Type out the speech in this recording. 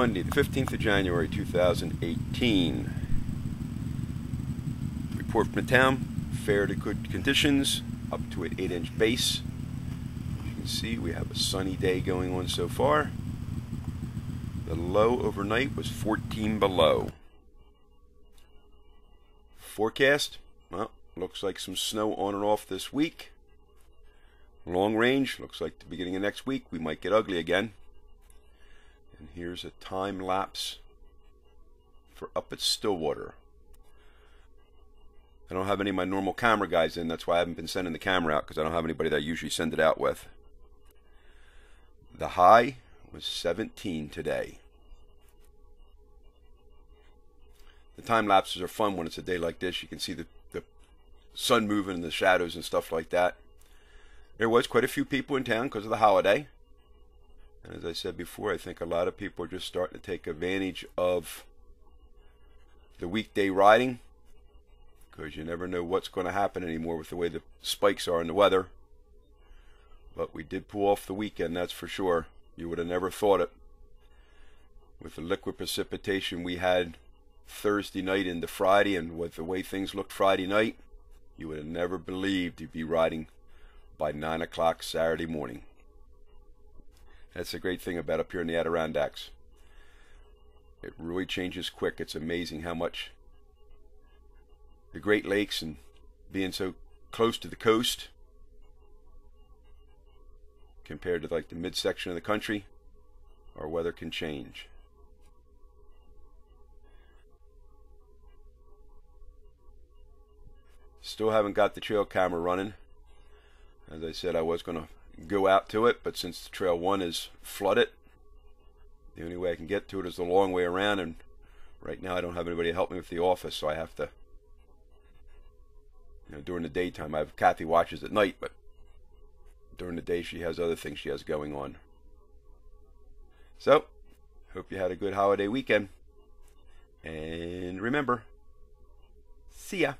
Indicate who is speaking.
Speaker 1: Monday, the 15th of January 2018. Report from the town, fair to good conditions, up to an 8 inch base. As you can see, we have a sunny day going on so far. The low overnight was 14 below. Forecast, well, looks like some snow on and off this week. Long range, looks like the beginning of next week we might get ugly again. And here's a time lapse for up at Stillwater. I don't have any of my normal camera guys in, that's why I haven't been sending the camera out because I don't have anybody that I usually send it out with. The high was 17 today. The time lapses are fun when it's a day like this. You can see the, the sun moving and the shadows and stuff like that. There was quite a few people in town because of the holiday. And as I said before, I think a lot of people are just starting to take advantage of the weekday riding because you never know what's going to happen anymore with the way the spikes are in the weather. But we did pull off the weekend, that's for sure. You would have never thought it. With the liquid precipitation we had Thursday night into Friday and with the way things looked Friday night, you would have never believed you'd be riding by 9 o'clock Saturday morning. That's the great thing about up here in the Adirondacks. It really changes quick. It's amazing how much the Great Lakes and being so close to the coast compared to like the midsection of the country, our weather can change. Still haven't got the trail camera running. As I said, I was going to go out to it, but since the trail one is flooded, the only way I can get to it is the long way around, and right now I don't have anybody to help me with the office, so I have to, you know, during the daytime, I have Kathy watches at night, but during the day she has other things she has going on. So, hope you had a good holiday weekend, and remember, see ya.